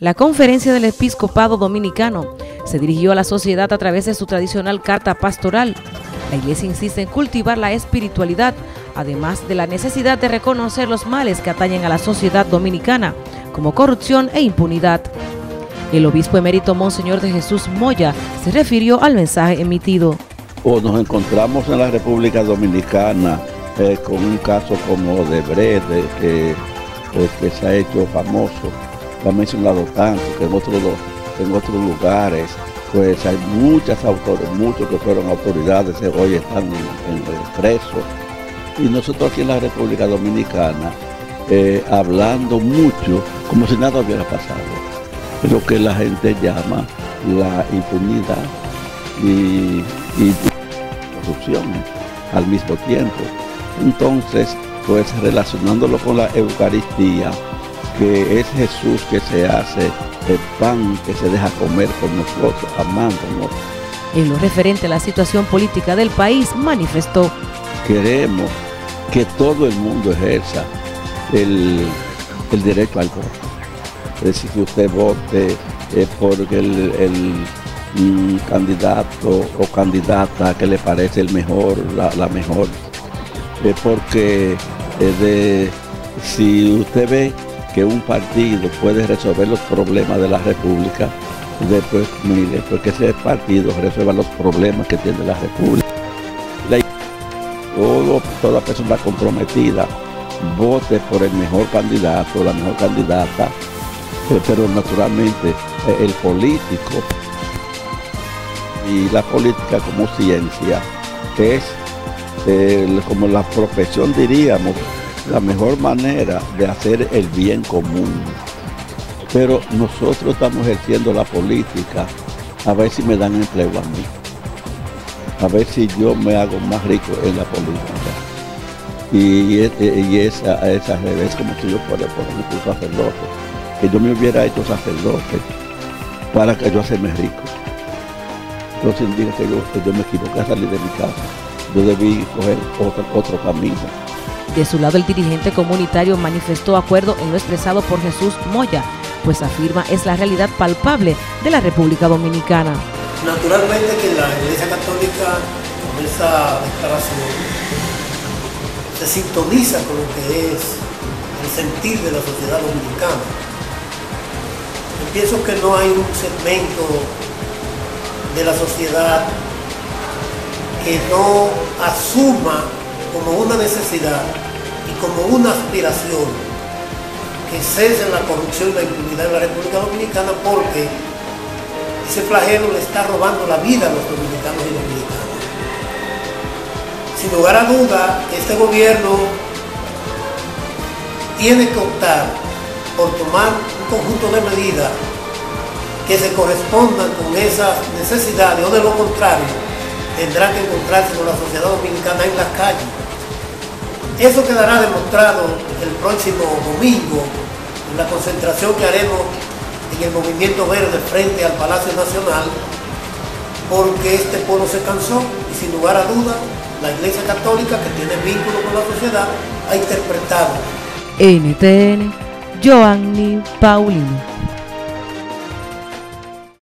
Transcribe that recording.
La conferencia del episcopado dominicano se dirigió a la sociedad a través de su tradicional carta pastoral. La iglesia insiste en cultivar la espiritualidad, además de la necesidad de reconocer los males que atañen a la sociedad dominicana, como corrupción e impunidad. El obispo emérito Monseñor de Jesús Moya se refirió al mensaje emitido. O nos encontramos en la República Dominicana eh, con un caso como de Brede, que, eh, que se ha hecho famoso lo ha mencionado tanto, que en otros, en otros lugares pues hay muchas autoridades, muchos que fueron autoridades, hoy están en, presos. Y nosotros aquí en la República Dominicana, eh, hablando mucho, como si nada hubiera pasado. Lo que la gente llama la impunidad y, y corrupción al mismo tiempo. Entonces, pues relacionándolo con la Eucaristía, que es Jesús que se hace el pan que se deja comer por nosotros, amándonos. En lo referente a la situación política del país, manifestó. Queremos que todo el mundo ejerza el, derecho al voto. Es decir, que usted vote eh, por el, mm, candidato o candidata que le parece el mejor, la, mejor. Eh, porque eh, de, si usted ve que un partido puede resolver los problemas de la República, después, mire, porque ese partido resuelva los problemas que tiene la República. toda persona comprometida vote por el mejor candidato, la mejor candidata, eh, pero naturalmente eh, el político y la política como ciencia es eh, como la profesión diríamos la mejor manera de hacer el bien común. Pero nosotros estamos ejerciendo la política a ver si me dan empleo a mí. A ver si yo me hago más rico en la política. Y, y esa, esa revés como si yo fuera, por ejemplo, sacerdote. Que yo me hubiera hecho sacerdote para que yo hacerme rico. Entonces indica que yo, que yo me equivoqué a salir de mi casa. Yo debí coger otro, otro camino de su lado, el dirigente comunitario manifestó acuerdo en lo expresado por Jesús Moya, pues afirma es la realidad palpable de la República Dominicana. Naturalmente que la Iglesia Católica con esa declaración se sintoniza con lo que es el sentir de la sociedad dominicana. Yo pienso que no hay un segmento de la sociedad que no asuma como una necesidad y como una aspiración que cese la corrupción y la impunidad en la República Dominicana porque ese flagelo le está robando la vida a los dominicanos y dominicanas. Sin lugar a duda, este gobierno tiene que optar por tomar un conjunto de medidas que se correspondan con esas necesidades o de lo contrario tendrá que encontrarse con la sociedad dominicana en las calles eso quedará demostrado el próximo domingo en la concentración que haremos en el Movimiento Verde frente al Palacio Nacional, porque este pueblo se cansó y sin lugar a duda la Iglesia Católica, que tiene vínculo con la sociedad, ha interpretado. NTN, Joanny Paulino.